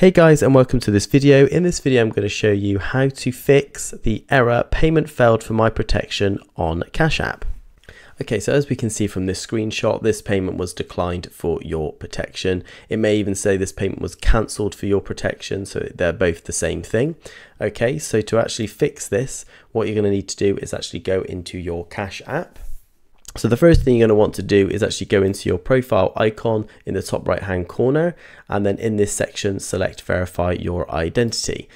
Hey guys and welcome to this video. In this video I'm going to show you how to fix the error payment failed for my protection on Cash App. Okay, so as we can see from this screenshot, this payment was declined for your protection. It may even say this payment was cancelled for your protection, so they're both the same thing. Okay, so to actually fix this, what you're going to need to do is actually go into your Cash App so the first thing you're going to want to do is actually go into your profile icon in the top right hand corner and then in this section select verify your identity.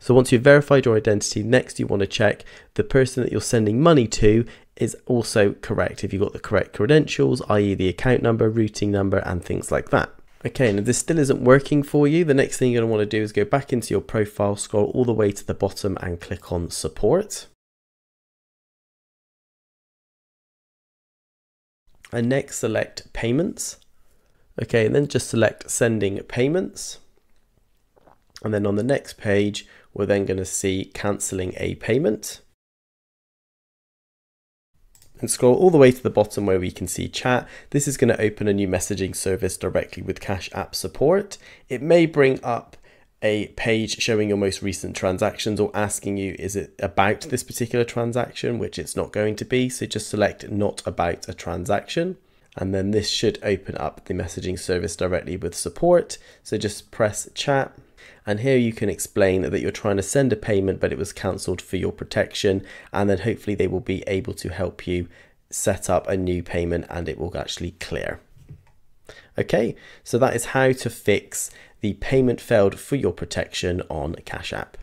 So once you've verified your identity, next you want to check the person that you're sending money to is also correct. If you've got the correct credentials, i.e. the account number, routing number, and things like that. Okay, and if this still isn't working for you, the next thing you're going to want to do is go back into your profile, scroll all the way to the bottom and click on support. And next select payments. Okay, and then just select sending payments. And then on the next page, we're then going to see cancelling a payment. And scroll all the way to the bottom where we can see chat. This is going to open a new messaging service directly with Cash App support. It may bring up a page showing your most recent transactions or asking you is it about this particular transaction which it's not going to be? So just select not about a transaction. And then this should open up the messaging service directly with support. So just press chat. And here you can explain that you're trying to send a payment but it was cancelled for your protection. And then hopefully they will be able to help you set up a new payment and it will actually clear Okay, so that is how to fix the payment failed for your protection on Cash App.